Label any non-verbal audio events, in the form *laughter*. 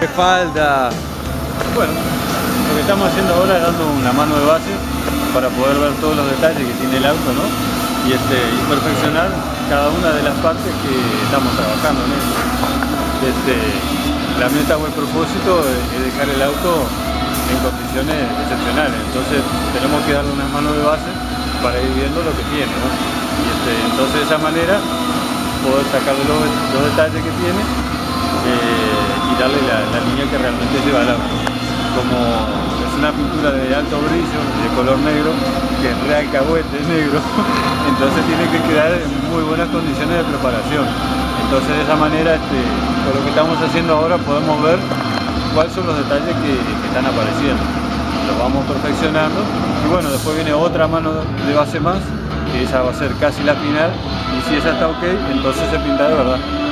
¿Qué falta? Bueno, lo que estamos haciendo ahora es dando una mano de base para poder ver todos los detalles que tiene el auto, ¿no? Y, este, y perfeccionar cada una de las partes que estamos trabajando en esto. Este, la meta o el propósito es dejar el auto en condiciones excepcionales, entonces tenemos que darle una mano de base para ir viendo lo que tiene, ¿no? Y este, entonces de esa manera poder sacarle los, los detalles que tiene y darle la, la línea que realmente lleva el auto. Como es una pintura de alto brillo, de color negro, que es real cahuete negro, *laughs* entonces tiene que quedar en muy buenas condiciones de preparación. Entonces de esa manera, este, con lo que estamos haciendo ahora podemos ver cuáles son los detalles que, que están apareciendo. Los vamos perfeccionando y bueno, después viene otra mano de base más, que esa va a ser casi la final y si esa está ok, entonces se pinta de verdad.